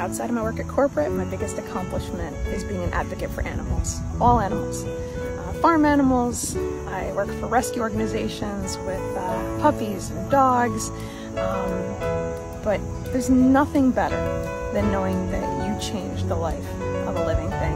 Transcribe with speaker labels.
Speaker 1: outside of my work at corporate, my biggest accomplishment is being an advocate for animals, all animals. Uh, farm animals, I work for rescue organizations with uh, puppies and dogs, um, but there's nothing better than knowing that you changed the life of a living thing.